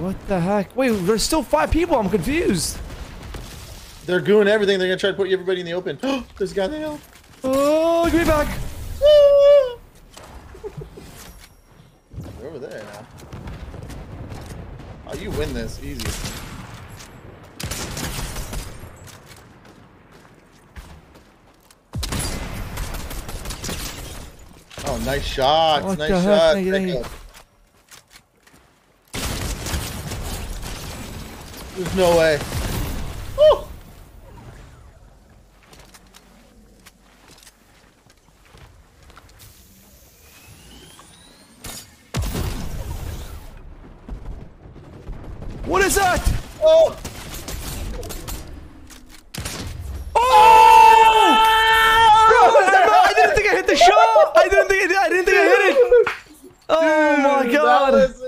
What the heck? Wait, there's still five people. I'm confused. They're doing everything. They're gonna try to put everybody in the open. There's a guy in the hill. Oh, give me back. They're over there now. Oh, you win this easy. Oh, nice shots. What nice the heck? shot. Thank you, thank you. Pickup. There's no way. Woo! What is that? Oh! Oh! Bro, I, I didn't think I hit the shot. I didn't think I, did- I didn't think I hit it. Oh my god.